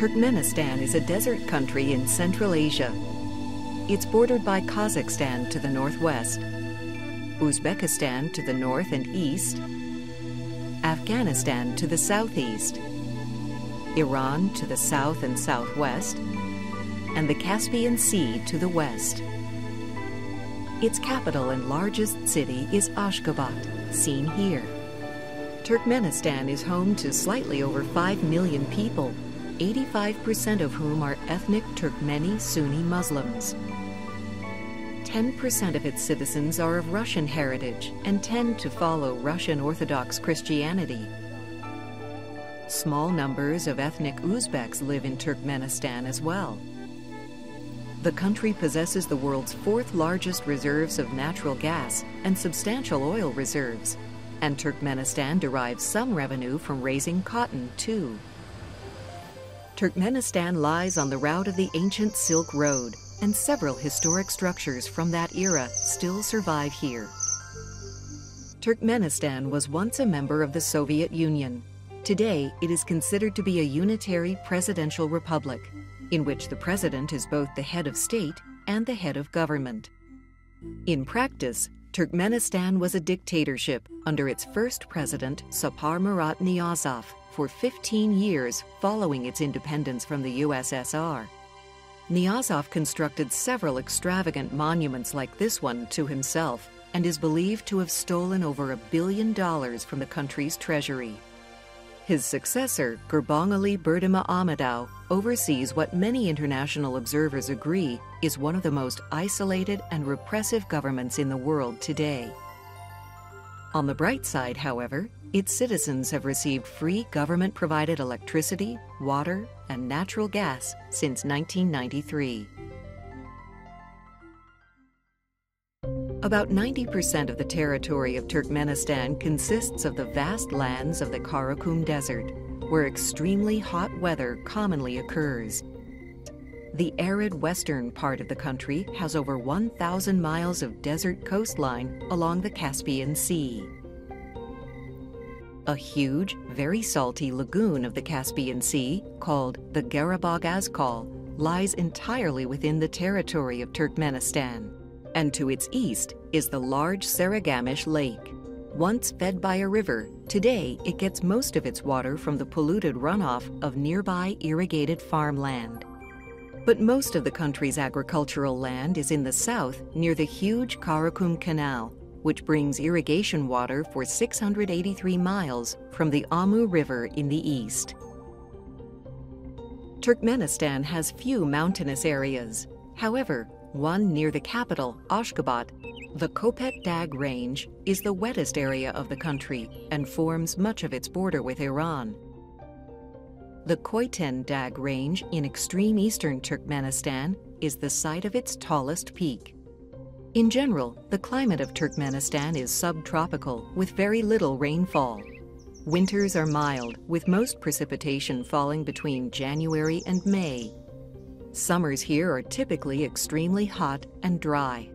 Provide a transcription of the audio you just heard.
Turkmenistan is a desert country in Central Asia. It's bordered by Kazakhstan to the northwest, Uzbekistan to the north and east, Afghanistan to the southeast, Iran to the south and southwest, and the Caspian Sea to the west. Its capital and largest city is Ashgabat, seen here. Turkmenistan is home to slightly over 5 million people 85% of whom are ethnic Turkmeni Sunni Muslims. 10% of its citizens are of Russian heritage and tend to follow Russian Orthodox Christianity. Small numbers of ethnic Uzbeks live in Turkmenistan as well. The country possesses the world's fourth largest reserves of natural gas and substantial oil reserves, and Turkmenistan derives some revenue from raising cotton, too. Turkmenistan lies on the route of the ancient Silk Road, and several historic structures from that era still survive here. Turkmenistan was once a member of the Soviet Union. Today, it is considered to be a unitary presidential republic, in which the president is both the head of state and the head of government. In practice, Turkmenistan was a dictatorship under its first president, Saparmurat Niyazov, for 15 years following its independence from the USSR. Niyazov constructed several extravagant monuments like this one to himself and is believed to have stolen over a billion dollars from the country's treasury. His successor, Gurbanguly Berdimuhamedow, oversees what many international observers agree is one of the most isolated and repressive governments in the world today. On the bright side, however, its citizens have received free government provided electricity, water, and natural gas since 1993. About 90% of the territory of Turkmenistan consists of the vast lands of the Karakum Desert, where extremely hot weather commonly occurs. The arid western part of the country has over 1,000 miles of desert coastline along the Caspian Sea. A huge, very salty lagoon of the Caspian Sea, called the Kara-Bogaz-Gol, lies entirely within the territory of Turkmenistan. And to its east is the large Sarıkamış Lake. Once fed by a river, today it gets most of its water from the polluted runoff of nearby irrigated farmland. But most of the country's agricultural land is in the south near the huge Karakum Canal, which brings irrigation water for 683 miles from the Amu River in the east. Turkmenistan has few mountainous areas. However, one near the capital, Ashgabat, the Kopet Dag Range, is the wettest area of the country and forms much of its border with Iran. The Koyten Dag Range in extreme eastern Turkmenistan is the site of its tallest peak. In general, the climate of Turkmenistan is subtropical with very little rainfall. Winters are mild, with most precipitation falling between January and May. Summers here are typically extremely hot and dry.